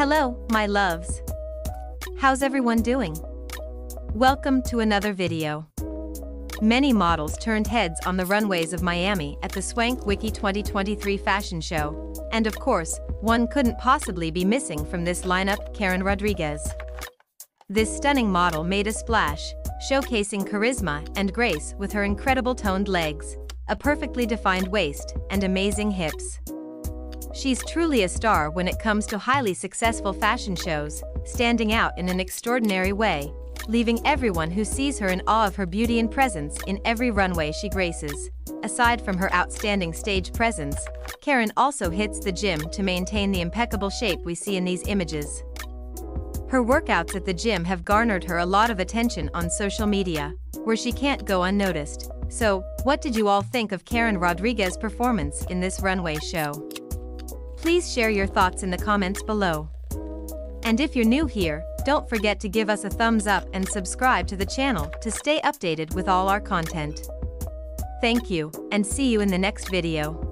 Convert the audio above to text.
Hello, my loves. How's everyone doing? Welcome to another video. Many models turned heads on the runways of Miami at the Swim Week 2023 fashion show, and of course, one couldn't possibly be missing from this lineup Karen Rodriguez. This stunning model made a splash, showcasing charisma and grace with her incredible toned legs, a perfectly defined waist, and amazing hips. She's truly a star when it comes to highly successful fashion shows, standing out in an extraordinary way, leaving everyone who sees her in awe of her beauty and presence in every runway she graces. Aside from her outstanding stage presence, Karen also hits the gym to maintain the impeccable shape we see in these images. Her workouts at the gym have garnered her a lot of attention on social media, where she can't go unnoticed. So, what did you all think of Karen Rodriguez's performance in this runway show? Please share your thoughts in the comments below. And if you're new here, don't forget to give us a thumbs up and subscribe to the channel to stay updated with all our content. Thank you, and see you in the next video.